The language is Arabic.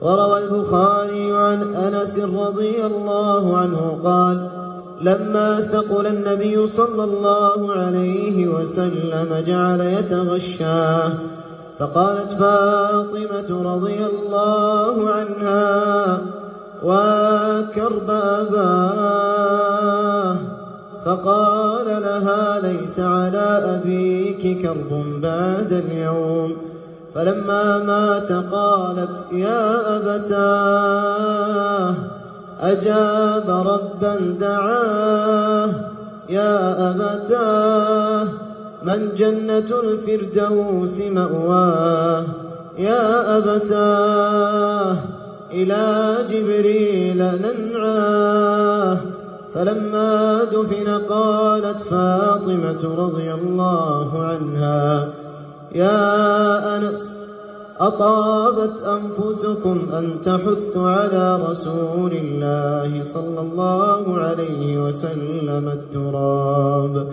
وروى البخاري عن أنس رضي الله عنه قال لما ثقل النبي صلى الله عليه وسلم جعل يتغشاه فقالت فاطمة رضي الله عنها وكرب أباه. فقال لها ليس على أبيك كرب بعد اليوم. فلما مات قالت يا أبتاه أجاب ربا دعاه يا أبتاه من جنة الفردوس مأواه يا أبتاه إلى جبريل ننعاه فلما دفن قالت فاطمة رضي الله عنها يا أنس أطابت أنفسكم أن تحثوا على رسول الله صلى الله عليه وسلم التراب.